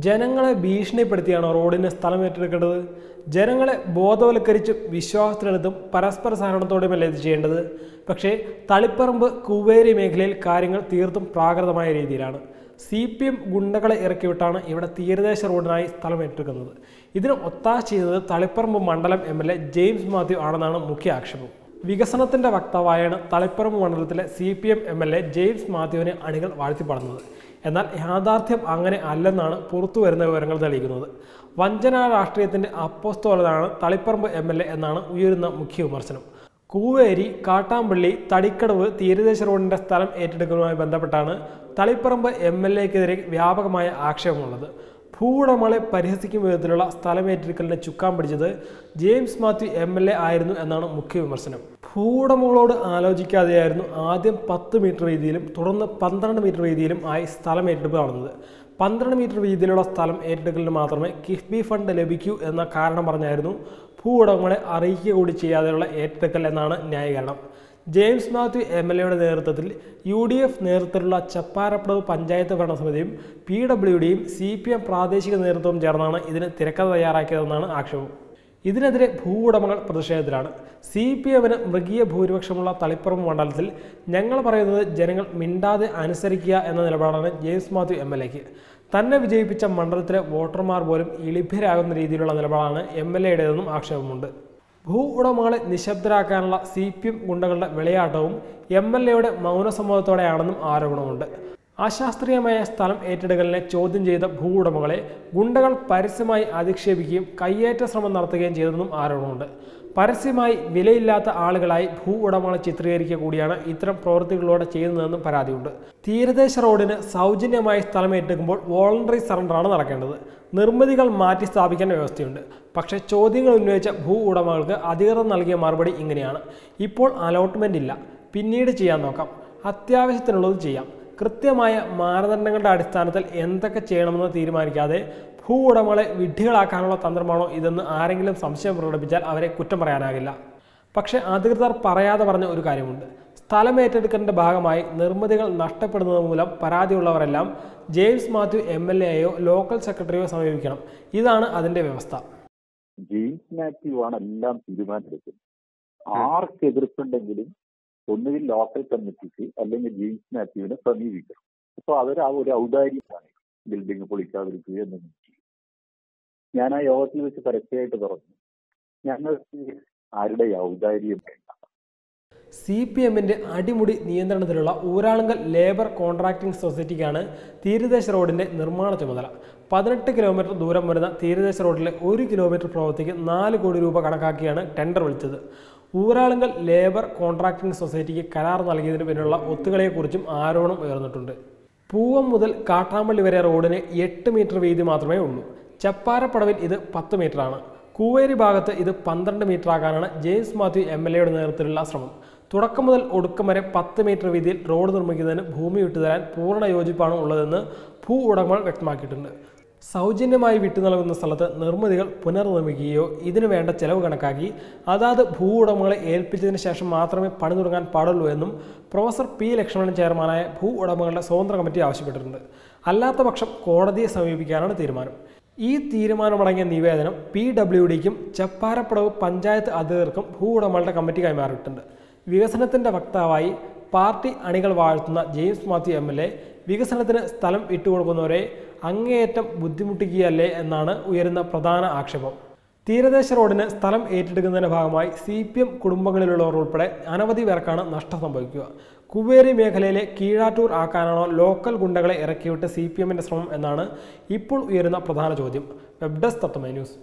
ജനങ്ങളെ ഭീഷണിപ്പെടുത്തിയാണോ റോഡിന് സ്ഥലം ഏറ്റെടുക്കേണ്ടത്. ജനങ്ങളെ ബോധവൽക്കരിച്ചും വിശ്വാസത്തിനടുത്തും പരസ്പര സഹകരണത്തോടെയുമല്ല ഇത് ചെയ്യേണ്ടത്? പക്ഷേ തളിപ്പറമ്പ് കുവേരി മേഖലയിൽ കാര്യങ്ങൾ തീർത്തും പ്രാകൃതമായ രീതിയിലാണ്. സി പി എം ഗുണ്ടകളെ ഇറക്കിവിട്ടാണ് ഇവിടെ തീരദേശ റോഡിനായി സ്ഥലം ഏറ്റെടുക്കുന്നത്. ഇതിന് ഒത്താശ ചെയ്തത് തളിപ്പറമ്പ് മണ്ഡലം M L A James Mathew ആണെന്നാണ് മുഖ്യ ആക്ഷേപം. വികസനത്തിന്റെ വക്താവായാണ് തളിപ്പറമ്പ് മണ്ഡലത്തിലെ C P M M L A James മാത്യുവിനെ അണികൾ വാഴ്ത്തിപ്പറഞ്ഞത് എന്നാൽ യാഥാർത്ഥ്യം അങ്ങനെ അല്ലെന്നാണ് പുറത്തു വരുന്ന വിവരങ്ങൾ തെളിയിക്കുന്നത്. വഞ്ചന രാഷ്ട്രീയത്തിന്റെ അപ്പോസ്തോലനാണ് തളിപ്പറമ്പ് എം എൽ എ എന്നാണ് ഉയരുന്ന മുഖ്യ വിമർശനം. കൂവേരി കാട്ടാമ്പള്ളി തടിക്കടവ് തീരദേശ റോഡിന്റെ സ്ഥലം ഏറ്റെടുക്കലുമായി ബന്ധപ്പെട്ടാണ് തളിപ്പറമ്പ് എം എൽ എക്കെതിരെ വ്യാപകമായ ആക്ഷേപമുള്ളത്. ഭൂവുടമകളെ പരിഹസിക്കും വിധത്തിലുള്ള സ്ഥലമേറ്റെടുക്കലിനെ ചുക്കാൻ പിടിച്ചത് James Mathew M L A ആയിരുന്നു എന്നാണ് മുഖ്യ വിമർശനം. ഭൂവുടമകളോട് ആലോചിക്കാതെയായിരുന്നു ആദ്യം പത്ത് മീറ്റർ വീതിയിലും തുടർന്ന് പന്ത്രണ്ട് മീറ്റർ വീതിയിലും ആയി സ്ഥലം ഏറ്റെടുപ്പ് നടന്നത്. പന്ത്രണ്ട് മീറ്റർ വീതിയിലുള്ള സ്ഥലം ഏറ്റെടുക്കലിന് മാത്രമേ കിഫ്ബി ഫണ്ട് ലഭിക്കൂ എന്ന കാരണം പറഞ്ഞായിരുന്നു ഭൂവുടമകളെ അറിയിക്കുക കൂടി ചെയ്യാതെയുള്ള ഏറ്റെടുക്കൽ എന്നാണ് ന്യായീകരണം. ജെയിംസ് മാത്യു എം എൽ എയുടെ നേതൃത്വത്തിൽ യു ഡി എഫ് നേതൃത്വത്തിലുള്ള ചപ്പാരപ്പടവ് പഞ്ചായത്ത് ഭരണസമിതിയും പി ഡബ്ല്യു ഡിയും സി പി എം പ്രാദേശിക നേതൃത്വവും ചേർന്നാണ് ഇതിന് തിരക്കഥ തയ്യാറാക്കിയതെന്നാണ് ആക്ഷേപം. ഇതിനെതിരെ ഭൂവുടമകൾ പ്രതിഷേധത്തിലാണ്. സി പി എമ്മിന് മൃഗീയ ഭൂരിപക്ഷമുള്ള തളിപ്പറമ്പ് മണ്ഡലത്തിൽ ഞങ്ങൾ പറയുന്നത് ജനങ്ങൾ മിണ്ടാതെ അനുസരിക്കുക എന്ന നിലപാടാണ് ജെയിംസ് മാത്യു എം എൽ എക്ക്. തന്നെ വിജയിപ്പിച്ച മണ്ഡലത്തിലെ വോട്ടർമാർ പോലും ഇളിഭ്യരാകുന്ന രീതിയിലുള്ള നിലപാടാണ് എം എൽ എയുടേതെന്നും ആക്ഷേപമുണ്ട്. ഭൂ ഉടമകളെ നിശബ്ദരാക്കാനുള്ള സി പി എം ഗുണ്ടകളുടെ വിളയാട്ടവും എം എൽ എയുടെ മൗനസമ്മതത്തോടെയാണെന്നും ആരോപണമുണ്ട്. അശാസ്ത്രീയമായ സ്ഥലം ഏറ്റെടുക്കലിനെ ചോദ്യം ചെയ്ത ഭൂവുടമകളെ ഗുണ്ടകൾ പരസ്യമായി അധിക്ഷേപിക്കുകയും കയ്യേറ്റ ശ്രമം നടത്തുകയും ചെയ്തെന്നും ആരോപണമുണ്ട്. പരസ്യമായി വിലയില്ലാത്ത ആളുകളായി ഭൂ ഉടമകളെ ചിത്രീകരിക്കുക കൂടിയാണ് ഇത്തരം പ്രവൃത്തികളിലൂടെ ചെയ്യുന്നതെന്നും പരാതിയുണ്ട്. തീരദേശ റോഡിന് സൗജന്യമായി സ്ഥലം ഏറ്റെടുക്കുമ്പോൾ വോളണ്ടറി സറണ്ടറാണ് നടക്കേണ്ടത്. നിർമ്മിതികൾ മാറ്റി സ്ഥാപിക്കാൻ വ്യവസ്ഥയുണ്ട്. പക്ഷേ ചോദ്യങ്ങൾ ഉന്നയിച്ച ഭൂ ഉടമകൾക്ക് അധികൃതർ നൽകിയ മറുപടി ഇങ്ങനെയാണ്. ഇപ്പോൾ അലോട്ട്മെന്റ് ഇല്ല. പിന്നീട് ചെയ്യാൻ നോക്കാം. അത്യാവശ്യത്തിനുള്ളത് ചെയ്യാം. കൃത്യമായ മാനദണ്ഡങ്ങളുടെ അടിസ്ഥാനത്തിൽ എന്തൊക്കെ ചെയ്യണമെന്ന് തീരുമാനിക്കാതെ ഭൂ ഉടമകളെ വിഡ്ഢികളാക്കാനുള്ള തന്ത്രമാണോ ഇതെന്ന് ആരെങ്കിലും സംശയം പ്രകടിപ്പിച്ചാൽ അവരെ കുറ്റം പറയാനാകില്ല. പക്ഷേ അധികൃതർ പറയാതെ പറഞ്ഞ ഒരു കാര്യമുണ്ട്. സ്ഥലം ഏറ്റെടുക്കലിന്റെ ഭാഗമായി നിർമ്മിതികൾ നഷ്ടപ്പെടുന്നത് മൂലം പരാതിയുള്ളവരെല്ലാം ജെയിംസ് മാത്യു എം എൽ എയോ ലോക്കൽ സെക്രട്ടറിയോ സമീപിക്കണം. ഇതാണ് അതിന്റെ വ്യവസ്ഥ. ജെയിംസ് മാത്യു ആണ് എല്ലാം തീരുമാനമെടുക്കുന്നത്. ആർക്ക് എതിർപ്പുണ്ടെങ്കിലും ഒന്നുകിൽ ലോക്കൽ കമ്മിറ്റിക്ക് അല്ലെങ്കിൽ ജീൻസ് മാത്യുവിനെ സമീപിക്കണം അപ്പൊ അവർ ആ ഒരു ഔദാര്യമാണ് ബിൽഡിംഗ് പൊളിക്കാതിരിക്കുക എന്നത്. ഞാൻ ആ യോഗത്തിൽ വെച്ച് പരസ്യമായിട്ട് പറഞ്ഞു ഞങ്ങൾ ആരുടെ ഔദാര്യം വേണ്ട? സി പി എമ്മിന്റെ അടിമുടി നിയന്ത്രണത്തിലുള്ള ഊരാളുങ്കൽ ലേബർ കോൺട്രാക്ടിംഗ് സൊസൈറ്റിക്കാണ് തീരദേശ റോഡിന്റെ നിർമ്മാണ ചുമതല. പതിനെട്ട് കിലോമീറ്റർ ദൂരം വരുന്ന തീരദേശ റോഡിലെ ഒരു കിലോമീറ്റർ പ്രവൃത്തിക്ക് നാല് കോടി രൂപ കണക്കാക്കിയാണ് ടെൻഡർ വിളിച്ചത്. ഊരാളുങ്കൽ ലേബർ കോൺട്രാക്ടിംഗ് സൊസൈറ്റിക്ക് കരാർ നൽകിയതിന് പിന്നിലുള്ള ഒത്തുകളിയെക്കുറിച്ചും ആരോപണം ഉയർന്നിട്ടുണ്ട്. പൂവം മുതൽ കാട്ടാമ്പള്ളി വരെ റോഡിന് എട്ട് മീറ്റർ വീതി മാത്രമേ ഉള്ളൂ. ചപ്പാരപ്പടവിൽ ഇത് പത്ത് മീറ്ററാണ്. കൂവേരി ഭാഗത്ത് ഇത് പന്ത്രണ്ട് മീറ്റർ ആക്കാനാണ് ജെയിംസ് മാത്യു എം എൽ എയുടെ നേതൃത്വത്തിലുള്ള ശ്രമം. തുടക്കം മുതൽ ഒടുക്കം വരെ പത്ത് മീറ്റർ വീതിയിൽ റോഡ് നിർമ്മിക്കുന്നതിന് ഭൂമി വിട്ടുതരാൻ പൂർണ യോജിപ്പാണ് ഉള്ളതെന്ന് ഭൂ ഉടമകൾ വ്യക്തമാക്കിയിട്ടുണ്ട്. സൗജന്യമായി വിട്ടു നൽകുന്ന സ്ഥലത്ത് നിർമ്മിതികൾ പുനർനിർമ്മിക്കുകയോ ഇതിനു വേണ്ട ചെലവ് കണക്കാക്കി അതാത് ഭൂ ഉടമകളെ ഏൽപ്പിച്ചതിന് ശേഷം മാത്രമേ പണി തുടങ്ങാൻ പാടുള്ളൂ എന്നും പ്രൊഫസർ പി ലക്ഷ്മണൻ ചെയർമാനായ ഭൂ ഉടമകളുടെ സ്വതന്ത്ര കമ്മിറ്റി ആവശ്യപ്പെട്ടിട്ടുണ്ട്. അല്ലാത്ത പക്ഷം കോടതിയെ സമീപിക്കാനാണ് തീരുമാനം. ഈ തീരുമാനമടങ്ങിയ നിവേദനം പി ഡബ്ല്യു ഡിക്കും ചപ്പാരപ്പടവ് പഞ്ചായത്ത് അധികൃതർക്കും ഭൂ ഉടമകളുടെ കമ്മിറ്റി കൈമാറിയിട്ടുണ്ട് വികസനത്തിന്റെ വക്താവായി പാർട്ടി അണികൾ വാഴ്ത്തുന്ന James Mathew M L A വികസനത്തിന് സ്ഥലം ഇട്ടുകൊടുക്കുന്നവരെ അങ്ങേയറ്റം ബുദ്ധിമുട്ടിക്കുകയല്ലേ എന്നാണ് ഉയരുന്ന പ്രധാന ആക്ഷേപം. തീരദേശ റോഡിന് സ്ഥലം ഏറ്റെടുക്കുന്നതിന്റെ ഭാഗമായി സി പി എം കുടുംബങ്ങളിലുള്ളവർ ഉൾപ്പെടെ അനവധി പേർക്കാണ് നഷ്ടം സംഭവിക്കുക. കുവേരി മേഖലയിലെ കീഴാറ്റൂർ ആക്കാനാണോ ലോക്കൽ ഗുണ്ടകളെ ഇറക്കിവിട്ട് സി പി എമ്മിന്റെ ശ്രമം എന്നാണ് ഇപ്പോൾ ഉയരുന്ന പ്രധാന ചോദ്യം. വെബ് ഡെസ്ക് തത്വമേ ന്യൂസ്.